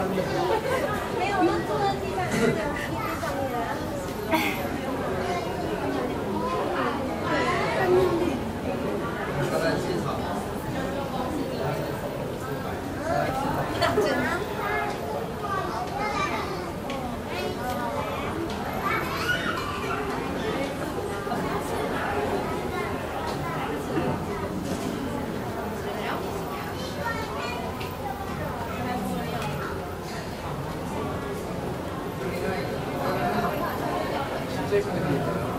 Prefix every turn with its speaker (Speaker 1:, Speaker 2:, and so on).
Speaker 1: 没
Speaker 2: 有，我们住地方是。
Speaker 3: Thank you.